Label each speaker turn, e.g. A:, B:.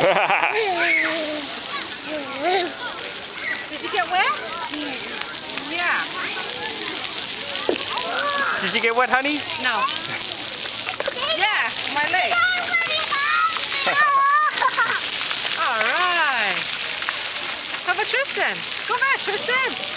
A: Did you get wet? Yeah.
B: Did you get wet, honey?
A: No. Yeah, my leg. All right. How about Tristen? Go back, Tristen.